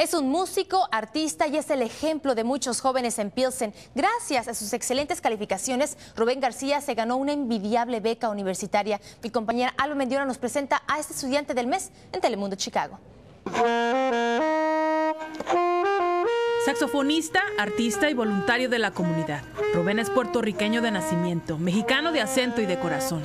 Es un músico, artista y es el ejemplo de muchos jóvenes en Pilsen. Gracias a sus excelentes calificaciones, Rubén García se ganó una envidiable beca universitaria. Mi compañera Alba Mendiola nos presenta a este estudiante del mes en Telemundo Chicago. Saxofonista, artista y voluntario de la comunidad. Rubén es puertorriqueño de nacimiento, mexicano de acento y de corazón.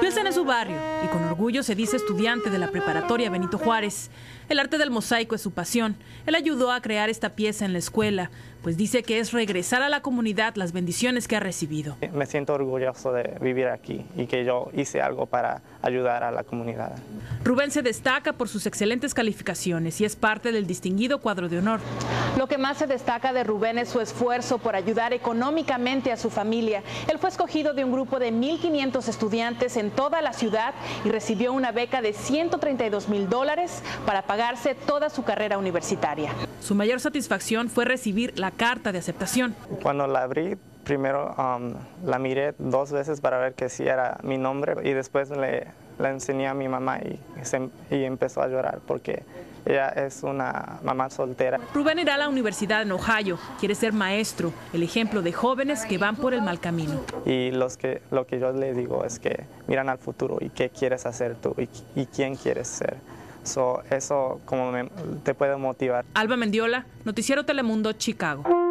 Pilsen en su barrio y con orgullo se dice estudiante de la preparatoria Benito Juárez. El arte del mosaico es su pasión. Él ayudó a crear esta pieza en la escuela, pues dice que es regresar a la comunidad las bendiciones que ha recibido. Me siento orgulloso de vivir aquí y que yo hice algo para ayudar a la comunidad. Rubén se destaca por sus excelentes calificaciones y es parte del distinguido cuadro de honor. Lo que más se destaca de Rubén es su esfuerzo por ayudar económicamente a su familia. Él fue escogido de un grupo de 1.500 estudiantes en toda la ciudad y recibió una beca de 132 mil dólares para pagarse toda su carrera universitaria. Su mayor satisfacción fue recibir la carta de aceptación. Cuando la abrí, primero um, la miré dos veces para ver que sí era mi nombre y después le, la enseñé a mi mamá y, y empezó a llorar porque ella es una mamá soltera. Rubén irá a la universidad en Ohio, quiere ser maestro, el ejemplo de jóvenes que van por el mal camino. Y los que, lo que yo le digo es que miran al futuro y qué quieres hacer tú y, y quién quieres ser. So, eso como te puede motivar. Alba Mendiola, Noticiero Telemundo, Chicago.